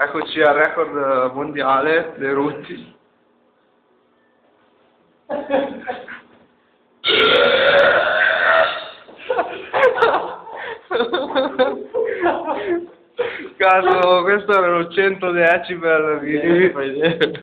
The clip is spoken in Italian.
Eccoci al record eh, mondiale dei rutti. Caso, questo erano 100 decibel di...